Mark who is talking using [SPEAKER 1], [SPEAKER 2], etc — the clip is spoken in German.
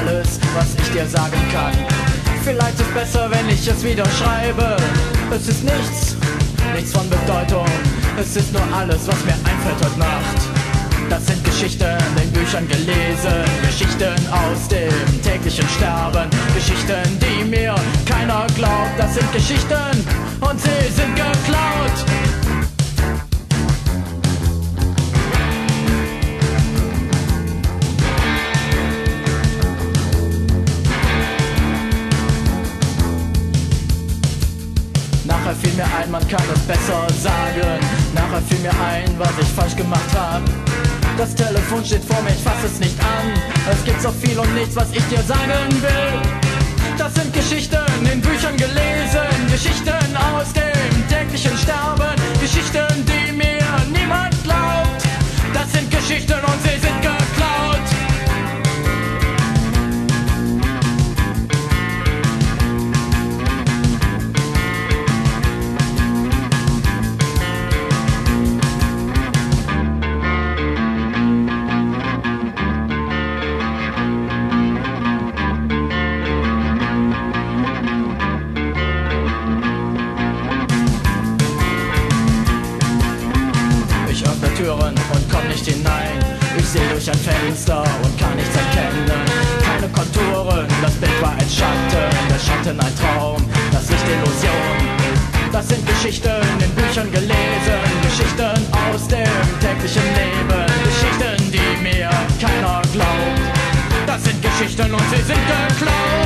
[SPEAKER 1] alles, was ich dir sagen kann. Vielleicht ist besser, wenn ich es wieder schreibe. Es ist nichts, nichts von Bedeutung. Es ist nur alles, was mir einfällt heute Nacht. Das sind Geschichten in Büchern gelesen, Geschichten aus dem täglichen Sterben, Geschichten, die mir keiner glaubt. Das sind Geschichten und sie Nachher fiel mir ein, man kann es besser sagen. Nachher fiel mir ein, was ich falsch gemacht hab. Das Telefon steht vor mir, ich fass es nicht an. Es gibt so viel und nichts, was ich dir sagen will. Türen und komm nicht hinein. Ich sehe durch ein Fenster und kann nichts erkennen. Keine Konturen, das Bild war ein Schatten. Der Schatten ein Traum, das Licht Illusion. Das sind Geschichten in Büchern gelesen. Geschichten aus dem täglichen Leben. Geschichten, die mir keiner glaubt. Das sind Geschichten und sie sind geklaut.